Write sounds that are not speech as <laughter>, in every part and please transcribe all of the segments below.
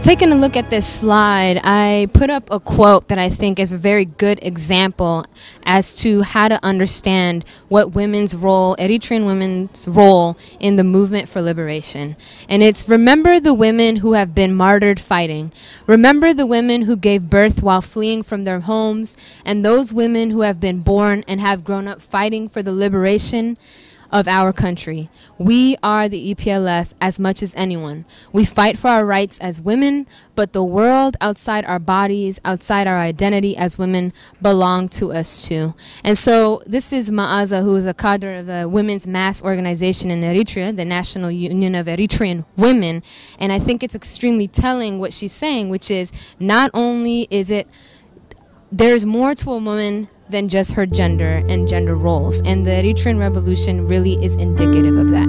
Taking a look at this slide, I put up a quote that I think is a very good example as to how to understand what women's role, Eritrean women's role in the movement for liberation. And it's remember the women who have been martyred fighting. Remember the women who gave birth while fleeing from their homes, and those women who have been born and have grown up fighting for the liberation of our country. We are the EPLF as much as anyone. We fight for our rights as women, but the world outside our bodies, outside our identity as women, belong to us too. And so this is Ma'aza, who is a cadre of a women's mass organization in Eritrea, the National Union of Eritrean Women. And I think it's extremely telling what she's saying, which is not only is it there's more to a woman than just her gender and gender roles. And the Eritrean Revolution really is indicative of that.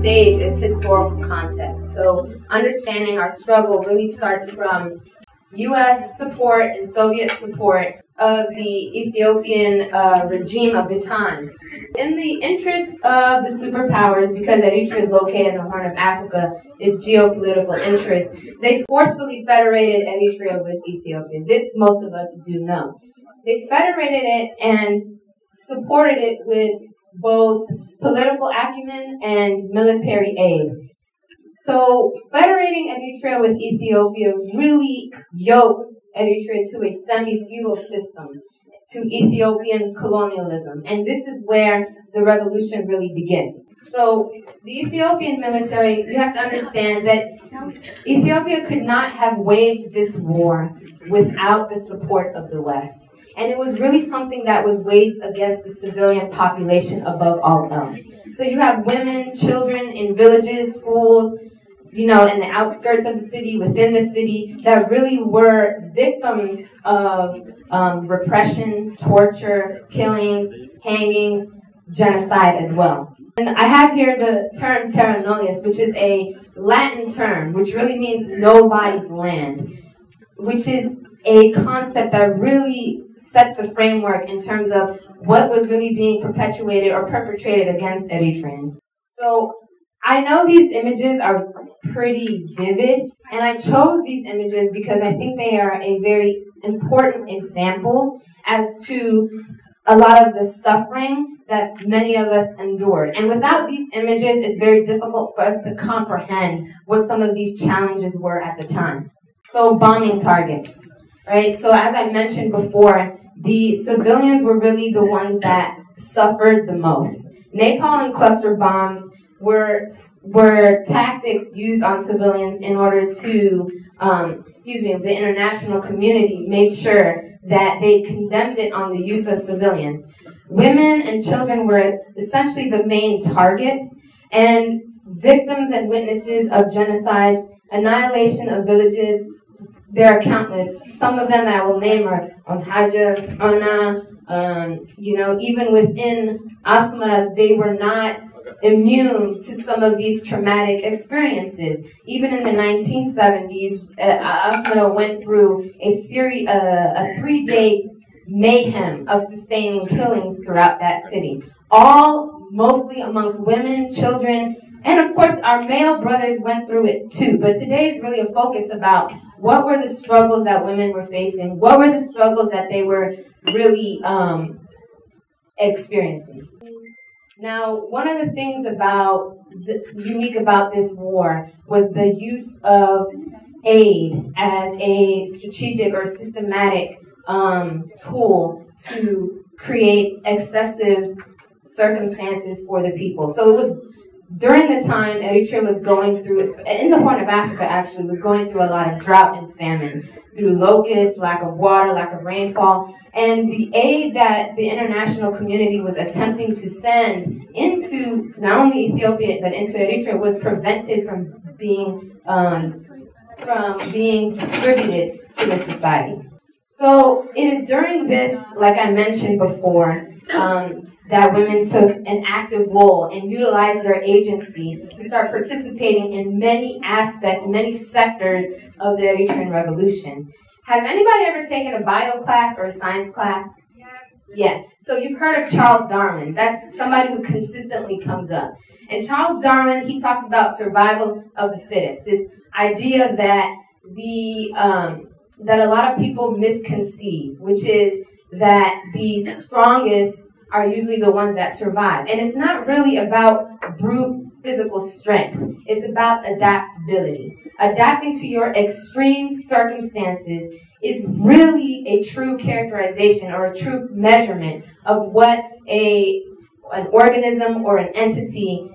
Stage is historical context. So understanding our struggle really starts from U.S. support and Soviet support of the Ethiopian uh, regime of the time. In the interest of the superpowers, because Eritrea is located in the Horn of Africa, its geopolitical interest, they forcefully federated Eritrea with Ethiopia. This most of us do know. They federated it and supported it with both political acumen and military aid. So federating Eritrea with Ethiopia really yoked Eritrea to a semi-feudal system, to Ethiopian colonialism. And this is where the revolution really begins. So the Ethiopian military, you have to understand that Ethiopia could not have waged this war without the support of the West. And it was really something that was waged against the civilian population above all else. So you have women, children in villages, schools, you know, in the outskirts of the city, within the city, that really were victims of um, repression, torture, killings, hangings, genocide as well. And I have here the term terra nullius, which is a Latin term, which really means nobody's land, which is a concept that really sets the framework in terms of what was really being perpetuated or perpetrated against Eritreans. So I know these images are pretty vivid, and I chose these images because I think they are a very important example as to a lot of the suffering that many of us endured. And without these images, it's very difficult for us to comprehend what some of these challenges were at the time. So, bombing targets, right? So, as I mentioned before, the civilians were really the ones that suffered the most. Napalm and cluster bombs were were tactics used on civilians in order to, um, excuse me, the international community made sure that they condemned it on the use of civilians. Women and children were essentially the main targets, and victims and witnesses of genocides, annihilation of villages. There are countless. Some of them that I will name are on Hajar, Ona, um, you know, even within Asmara, they were not immune to some of these traumatic experiences. Even in the 1970s, uh, Asmara went through a series, uh, a three-day mayhem of sustaining killings throughout that city. All mostly amongst women, children, and of course our male brothers went through it too. But today is really a focus about what were the struggles that women were facing? What were the struggles that they were really um, experiencing? Now, one of the things about the, unique about this war was the use of aid as a strategic or systematic um, tool to create excessive circumstances for the people. So it was during the time Eritrea was going through, in the Horn of Africa actually, was going through a lot of drought and famine through locusts, lack of water, lack of rainfall. And the aid that the international community was attempting to send into not only Ethiopia, but into Eritrea was prevented from being, um, from being distributed to the society. So it is during this, like I mentioned before, um, that women took an active role and utilized their agency to start participating in many aspects, many sectors of the Eritrean Revolution. Has anybody ever taken a bio class or a science class? Yeah. So you've heard of Charles Darwin. That's somebody who consistently comes up. And Charles Darwin, he talks about survival of the fittest. This idea that the um, that a lot of people misconceive, which is that the strongest are usually the ones that survive. And it's not really about brute physical strength. It's about adaptability. Adapting to your extreme circumstances is really a true characterization or a true measurement of what a an organism or an entity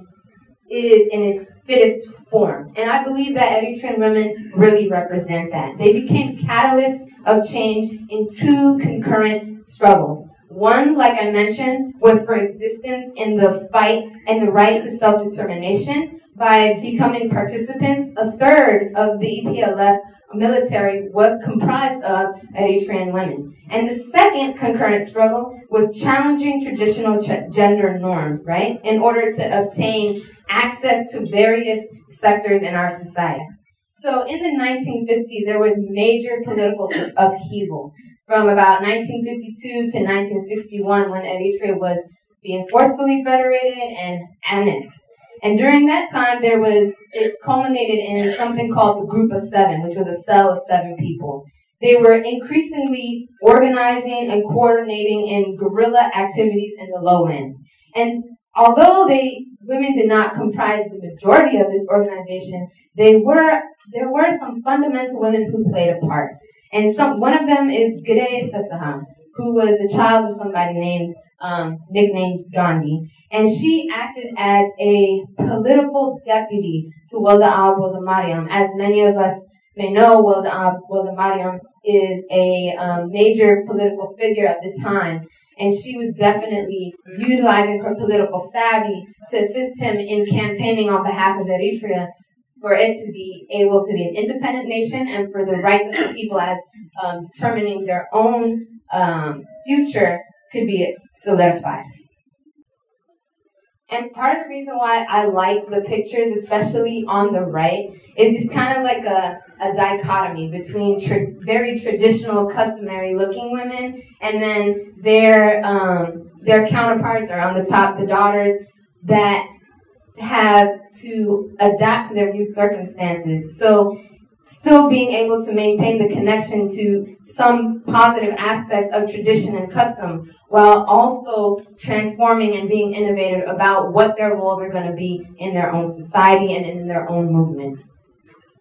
is in its fittest form. And I believe that Eritrean women really represent that. They became catalysts of change in two concurrent struggles. One, like I mentioned, was for existence in the fight and the right to self-determination by becoming participants. A third of the EPLF military was comprised of Eritrean women. And the second concurrent struggle was challenging traditional ch- gender norms, right, in order to obtain access to various sectors in our society. So in the 1950s, there was major political upheaval from about 1952 to 1961 when Eritrea was being forcefully federated and annexed. And during that time, there was, it culminated in something called the Group of Seven, which was a cell of seven people. They were increasingly organizing and coordinating in guerrilla activities in the lowlands. And although they, women did not comprise the majority of this organization, they were, there were some fundamental women who played a part. And some, one of them is Gede Fasaha, who was a child of somebody named um, nicknamed Gandhi, and she acted as a political deputy to Walda Ab Walda Mariam. As many of us may know, Walda Ab Walda Mariam is a um, major political figure at the time, and she was definitely utilizing her political savvy to assist him in campaigning on behalf of Eritrea for it to be able to be an independent nation and for the rights of the people as um, determining their own um, future could be solidified. And part of the reason why I like the pictures, especially on the right, is just kind of like a, a dichotomy between tra- very traditional, customary looking women and then their, um, their counterparts are on the top, the daughters that have to adapt to their new circumstances. So still being able to maintain the connection to some positive aspects of tradition and custom while also transforming and being innovative about what their roles are going to be in their own society and in their own movement.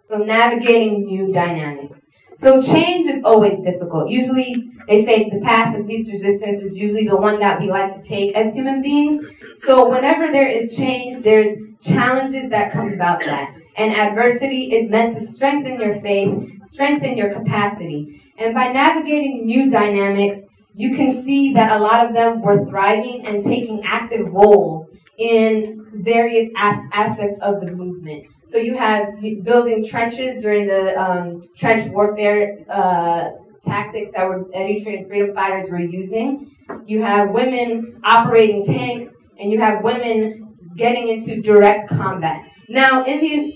So navigating new dynamics. So change is always difficult. Usually they say the path of least resistance is usually the one that we like to take as human beings. So whenever there is change, there's challenges that come about that. And adversity is meant to strengthen your faith, strengthen your capacity. And by navigating new dynamics, you can see that a lot of them were thriving and taking active roles in various as- aspects of the movement. So you have building trenches during the um, trench warfare uh, tactics that were Eritrean freedom fighters were using. You have women operating tanks, and you have women getting into direct combat. Now, in the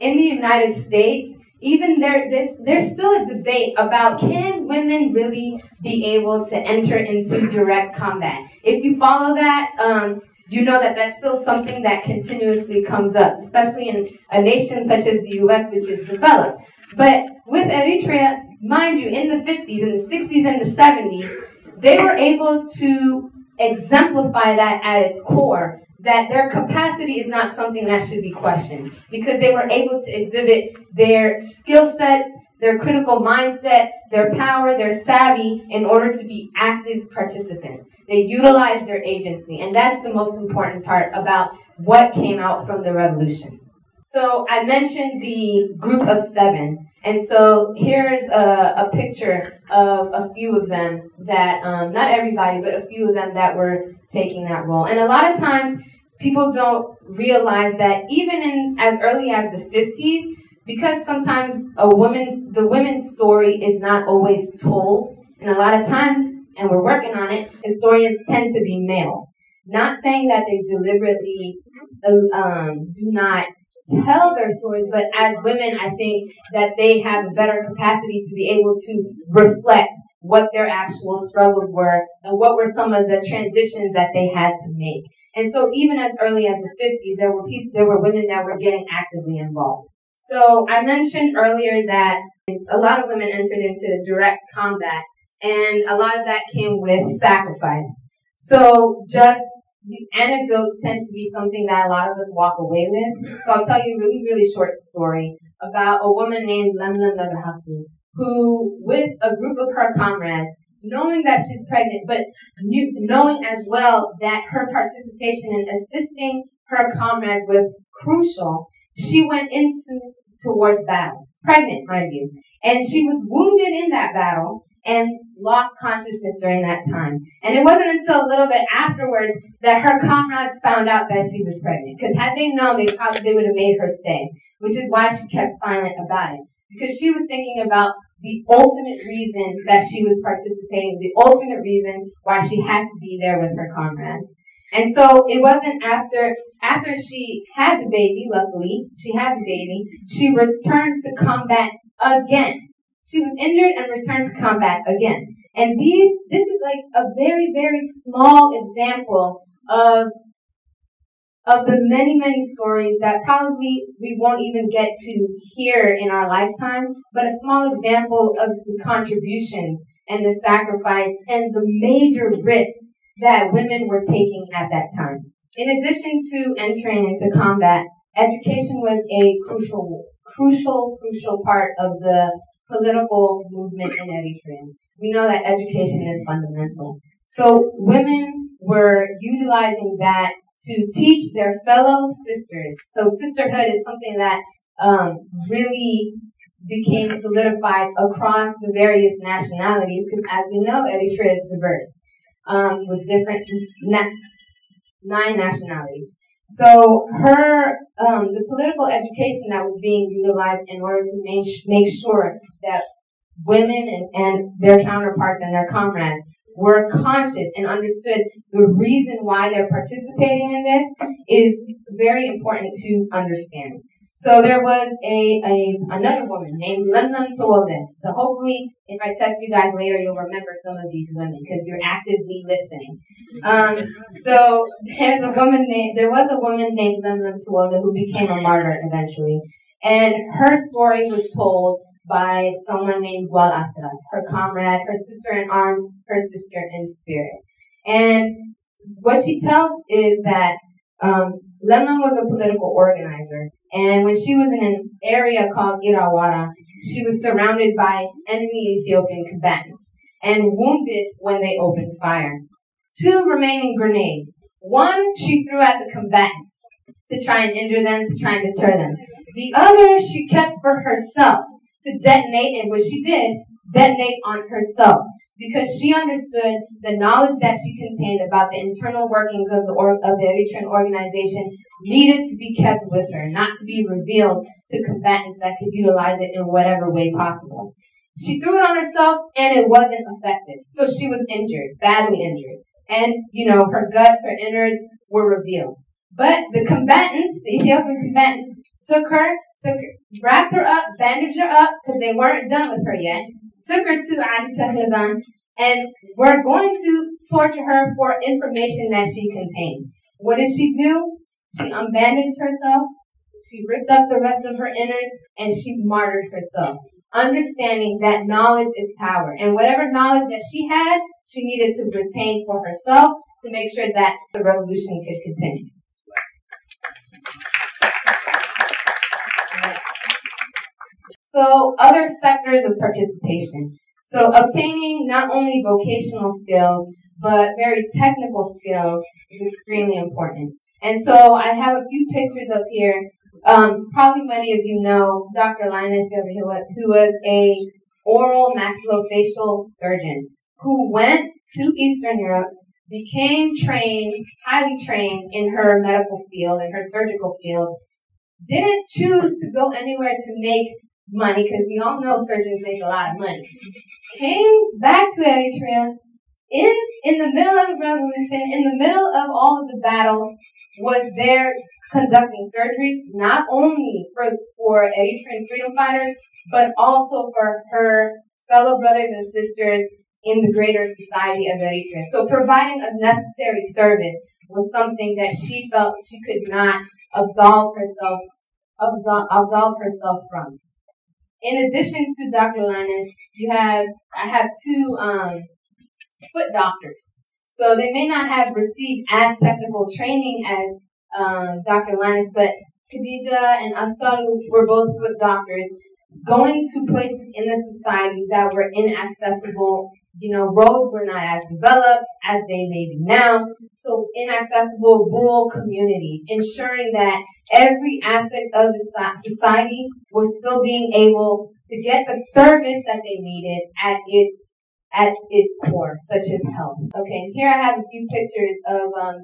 in the United States, even there, there's, there's still a debate about can women really be able to enter into direct combat. If you follow that, um, you know that that's still something that continuously comes up, especially in a nation such as the U.S., which is developed. But with Eritrea, mind you, in the 50s, in the 60s, and the 70s, they were able to exemplify that at its core that their capacity is not something that should be questioned because they were able to exhibit their skill sets, their critical mindset, their power, their savvy in order to be active participants. They utilize their agency, and that's the most important part about what came out from the revolution. So I mentioned the group of seven. And so here's a, a picture of a few of them that, um, not everybody, but a few of them that were taking that role. And a lot of times people don't realize that even in as early as the 50s, because sometimes a woman's, the women's story is not always told. And a lot of times, and we're working on it, historians tend to be males. Not saying that they deliberately um, do not tell their stories, but as women, I think that they have a better capacity to be able to reflect what their actual struggles were and what were some of the transitions that they had to make. And so even as early as the 50s, there were people, there were women that were getting actively involved. So I mentioned earlier that a lot of women entered into direct combat and a lot of that came with sacrifice. So just anecdotes tend to be something that a lot of us walk away with. So I'll tell you a really, really short story about a woman named Lemlem Lebrahatu, who, with a group of her comrades, knowing that she's pregnant, but knew, knowing as well that her participation in assisting her comrades was crucial, she went into towards battle, pregnant, mind you, and she was wounded in that battle and lost consciousness during that time. And it wasn't until a little bit afterwards that her comrades found out that she was pregnant. Because had they known, they probably they would have made her stay, which is why she kept silent about it. Because she was thinking about the ultimate reason that she was participating, the ultimate reason why she had to be there with her comrades. And so it wasn't after after she had the baby, luckily, she had the baby, she returned to combat again. She was injured and returned to combat again. And these this is like a very, very small example of of the many, many stories that probably we won't even get to hear in our lifetime, but a small example of the contributions and the sacrifice and the major risks that women were taking at that time. In addition to entering into combat, education was a crucial, crucial, crucial part of the political movement in Eritrea. We know that education is fundamental. So women were utilizing that to teach their fellow sisters. So sisterhood is something that um, really became solidified across the various nationalities because, as we know, Eritrea is diverse um, with different na- nine nationalities. So her um, the political education that was being utilized in order to make, make sure that women and, and their counterparts and their comrades were conscious and understood the reason why they're participating in this is very important to understand. So there was a, a another woman named Lemnam Tawalde. So hopefully, if I test you guys later, you'll remember some of these women because you're actively listening. Um, <laughs> so there's a woman named there was a woman named Lemnam Tawalde who became a martyr eventually, and her story was told by someone named Gwal Asra, her comrade, her sister in arms, her sister in spirit. And what she tells is that um, Lemnam was a political organizer, and when she was in an area called Irawara, she was surrounded by enemy Ethiopian combatants and wounded when they opened fire. Two remaining grenades. One she threw at the combatants to try and injure them, to try and deter them. The other she kept for herself to detonate, and what she did, detonate on herself because she understood the knowledge that she contained about the internal workings of the or, of the Eritrean organization needed to be kept with her, not to be revealed to combatants that could utilize it in whatever way possible. She threw it on herself and it wasn't effective. So she was injured, badly injured. And, you know, her guts, her innards were revealed. But the combatants, the Ethiopian combatants, took her, took, wrapped her up, bandaged her up, because they weren't done with her yet, took her to Adi Tekhlezan, and were going to torture her for information that she contained. What did she do? She unbandaged herself, she ripped up the rest of her innards, and she martyred herself. Understanding that knowledge is power. And whatever knowledge that she had, she needed to retain for herself to make sure that the revolution could continue. So other sectors of participation. So obtaining not only vocational skills, but very technical skills is extremely important. And so I have a few pictures up here. Um, probably many of you know Dr. Linus Gabriel, who was a oral maxillofacial surgeon who went to Eastern Europe, became trained, highly trained in her medical field, in her surgical field, didn't choose to go anywhere to make money, because we all know surgeons make a lot of money, came back to Eritrea in, in the middle of the revolution, in the middle of all of the battles, was there conducting surgeries not only for, for Eritrean freedom fighters, but also for her fellow brothers and sisters in the greater society of Eritrea. So providing a necessary service was something that she felt she could not absolve herself absolve, absolve herself from. In addition to Dr. Linus, you have I have two um, foot doctors. So they may not have received as technical training as um, Dr. Linus, but Khadija and Askaru were both foot doctors, going to places in the society that were inaccessible you know, roads were not as developed as they may be now. So inaccessible rural communities, ensuring that every aspect of the society was still being able to get the service that they needed at its at its core, such as health. Okay, here I have a few pictures of um,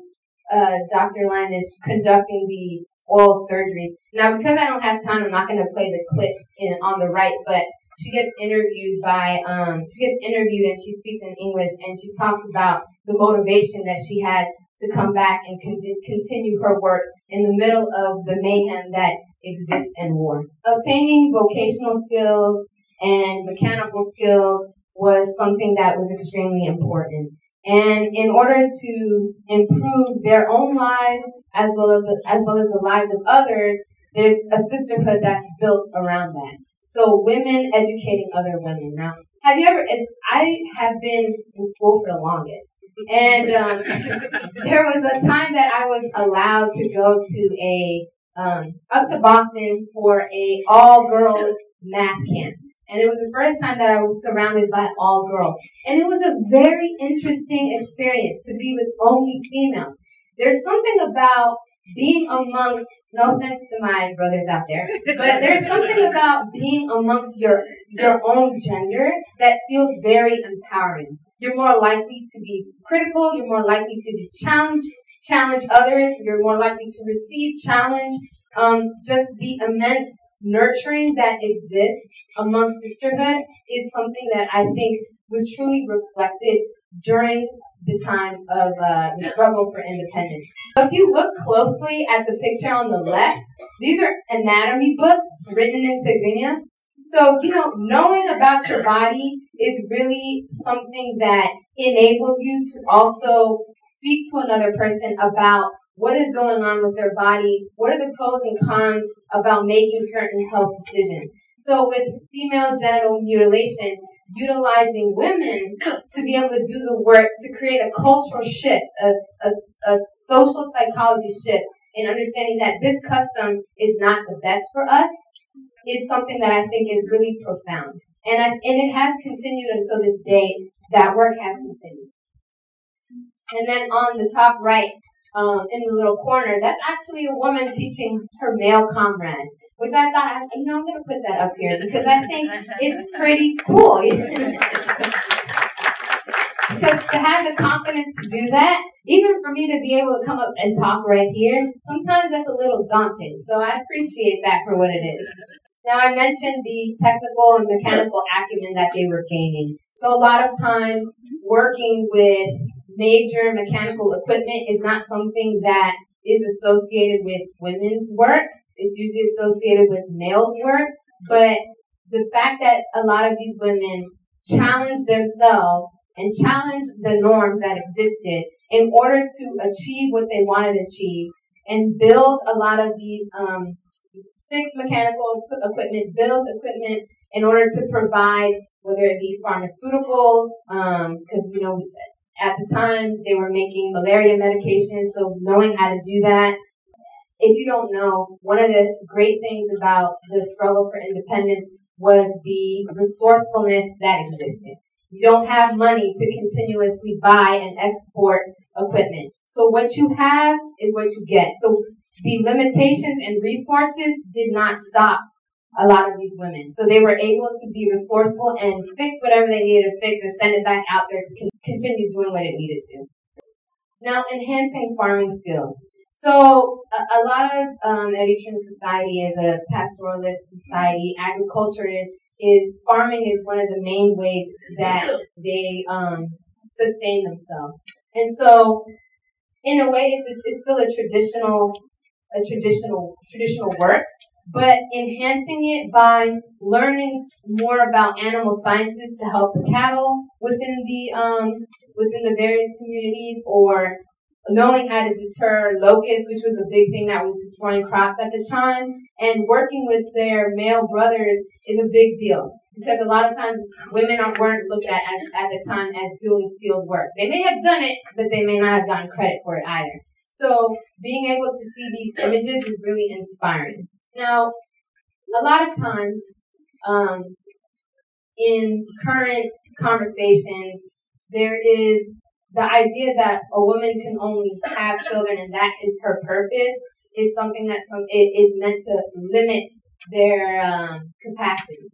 uh, Dr. Linus conducting the oral surgeries. Now, because I don't have time, I'm not going to play the clip in, on the right, but she gets interviewed by um, she gets interviewed and she speaks in English and she talks about the motivation that she had to come back and con- continue her work in the middle of the mayhem that exists in war. Obtaining vocational skills and mechanical skills was something that was extremely important. And in order to improve their own lives as well as the, as well as the lives of others, there's a sisterhood that's built around that. So women educating other women. Now, have you ever? If I have been in school for the longest, and um, <laughs> there was a time that I was allowed to go to a um, up to Boston for a all girls math camp. And it was the first time that I was surrounded by all girls. And it was a very interesting experience to be with only females. There's something about being amongst, no offense to my brothers out there, but there's something about being amongst your, your own gender that feels very empowering. You're more likely to be critical, you're more likely to be challenged, challenge others, you're more likely to receive challenge. Um, just the immense nurturing that exists amongst sisterhood is something that I think was truly reflected during the time of uh, the struggle for independence. If you look closely at the picture on the left, these are anatomy books written in Tigrinya. So, you know, knowing about your body is really something that enables you to also speak to another person about what is going on with their body, what are the pros and cons about making certain health decisions. So with female genital mutilation, utilizing women to be able to do the work to create a cultural shift, a, a, a social psychology shift in understanding that this custom is not the best for us is something that I think is really profound. And, I, and it has continued until this day. That work has continued. And then on the top right, um, in the little corner, that's actually a woman teaching her male comrades, which I thought, you know, I'm going to put that up here because I think it's pretty cool. because <laughs> to have the confidence to do that, even for me to be able to come up and talk right here, sometimes that's a little daunting. So I appreciate that for what it is. Now I mentioned the technical and mechanical acumen that they were gaining. So a lot of times working with major mechanical equipment is not something that is associated with women's work. It's usually associated with males' work. But the fact that a lot of these women challenge themselves and challenge the norms that existed in order to achieve what they wanted to achieve and build a lot of these um, fixed mechanical equipment, build equipment in order to provide whether it be pharmaceuticals, because um, you know at the time, they were making malaria medications, so knowing how to do that. If you don't know, one of the great things about the struggle for independence was the resourcefulness that existed. You don't have money to continuously buy and export equipment. So what you have is what you get. So the limitations and resources did not stop a lot of these women. So they were able to be resourceful and fix whatever they needed to fix and send it back out there to con- continue doing what it needed to. Now, enhancing farming skills. So a, a lot of um, Eritrean society is a pastoralist society. Agriculture is farming is one of the main ways that they um, sustain themselves. And so, in a way, it's, a, it's still a traditional a traditional traditional work, but enhancing it by learning more about animal sciences to help the cattle within the um, within the various communities, or knowing how to deter locusts, which was a big thing that was destroying crops at the time, and working with their male brothers is a big deal because a lot of times women weren't looked at as, at the time as doing field work. They may have done it, but they may not have gotten credit for it either. So being able to see these images is really inspiring. Now, a lot of times um, in current conversations, there is the idea that a woman can only have children and that is her purpose is something that some it is meant to limit their um, capacity.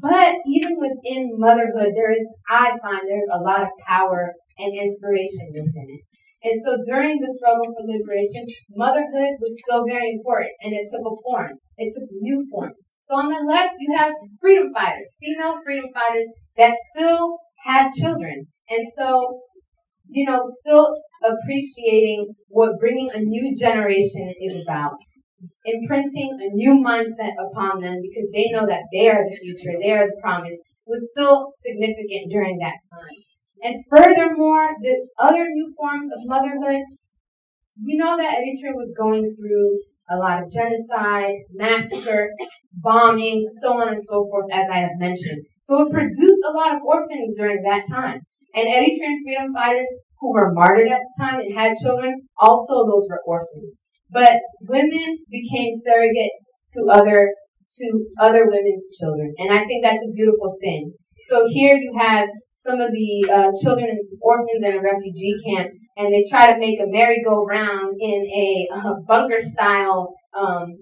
But even within motherhood, there is I find there's a lot of power and inspiration within it. And so during the struggle for liberation, motherhood was still very important and it took a form. It took new forms. So on the left, you have freedom fighters, female freedom fighters that still had children. And so you know, still appreciating what bringing a new generation is about. Imprinting a new mindset upon them because they know that they are the future, they are the promise, was still significant during that time. And furthermore, the other new forms of motherhood, we know that Eritrea was going through a lot of genocide, massacre, bombings, so on and so forth, as I have mentioned. So it produced a lot of orphans during that time. And Eritrean freedom fighters who were martyred at the time and had children, also those were orphans. But women became surrogates to other to other women's children, and I think that's a beautiful thing. So here you have some of the uh, children orphans in a refugee camp, and they try to make a merry-go-round in a uh, bunker-style um,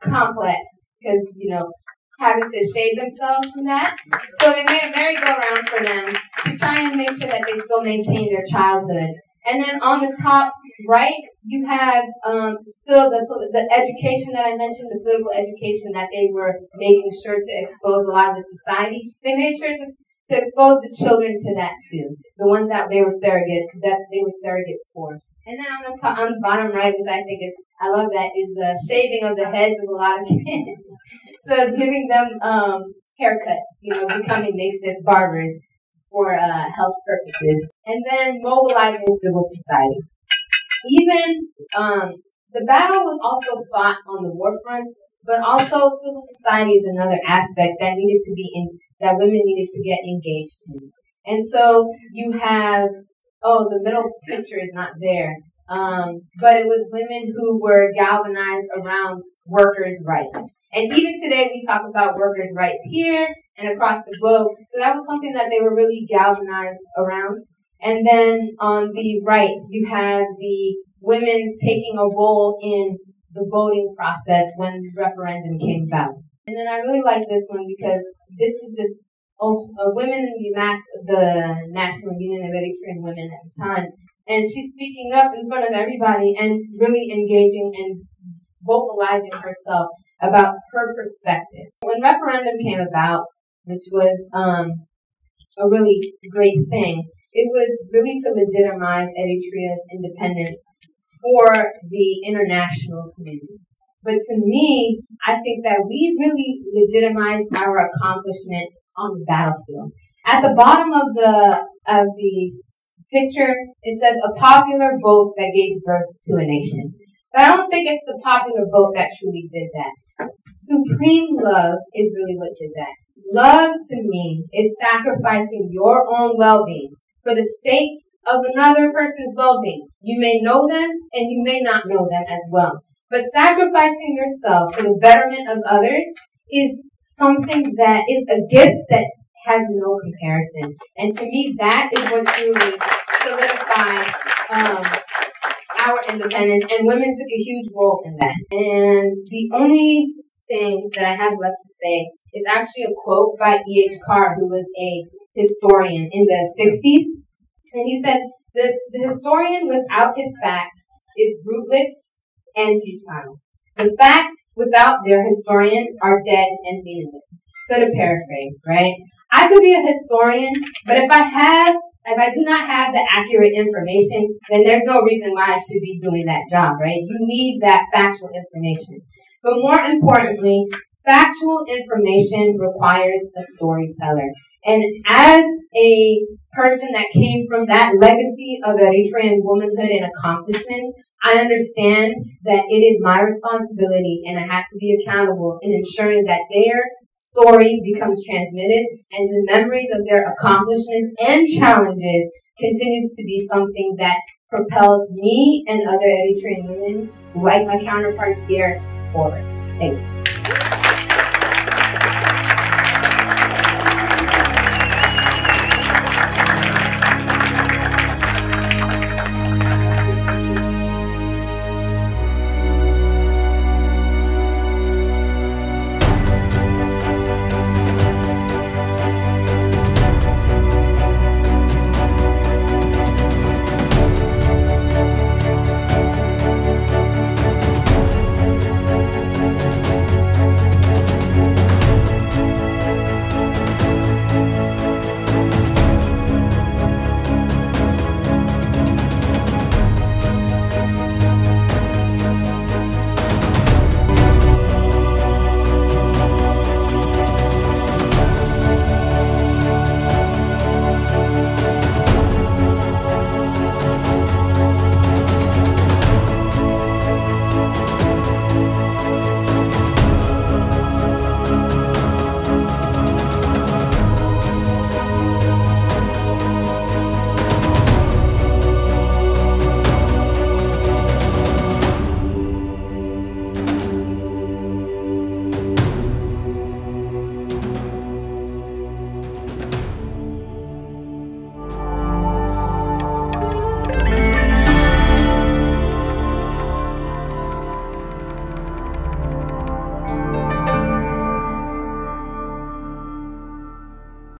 complex because you know having to shade themselves from that. So they made a merry-go-round for them to try and make sure that they still maintain their childhood. And then on the top right, you have um, still the the education that I mentioned, the political education that they were making sure to expose a lot of the society. They made sure to to expose the children to that too, the ones that they were surrogate that they were surrogates for. And then on the top, on the bottom right, which I think is, I love that, is the shaving of the heads of a lot of <laughs> kids. so giving them um, haircuts, you know, becoming makeshift barbers for uh, health purposes, and then mobilizing civil society. Even um, the battle was also fought on the war fronts, but also civil society is another aspect that needed to be in that women needed to get engaged in. And so you have oh, the middle picture is not there. Um, but it was women who were galvanized around workers' rights. And even today, we talk about workers' rights here and across the globe. So that was something that they were really galvanized around. And then on the right, you have the women taking a role in the voting process when the referendum came about. And then I really like this one because this is just oh, uh, women in the mass, the National Union of Eritrean Women at the time, and she's speaking up in front of everybody and really engaging and vocalizing herself about her perspective. When referendum came about, which was um, a really great thing, it was really to legitimize Eritrea's independence for the international community. But to me, I think that we really legitimized our accomplishment on the battlefield. At the bottom of the of the picture, it says a popular vote that gave birth to a nation. But I don't think it's the popular vote that truly did that. Supreme love is really what did that. Love to me is sacrificing your own well-being for the sake of another person's well-being. You may know them and you may not know them as well. But sacrificing yourself for the betterment of others is something that is a gift that has no comparison. And to me, that is what truly solidified um, our independence. And women took a huge role in that. And the only thing that I have left to say is actually a quote by E.H. Carr, who was a historian in the 60s. And he said, this, the historian without his facts is rootless and futile. The facts without their historian are dead and meaningless. So to paraphrase, right? I could be a historian, but if I have if I do not have the accurate information, then there's no reason why I should be doing that job, right? You need that factual information. But more importantly, factual information requires a storyteller. And as a person that came from that legacy of Eritrean womanhood and accomplishments, I understand that it is my responsibility and I have to be accountable in ensuring that their story becomes transmitted and the memories of their accomplishments and challenges continues to be something that propels me and other Eritrean women, like my counterparts here, forward. Thank you.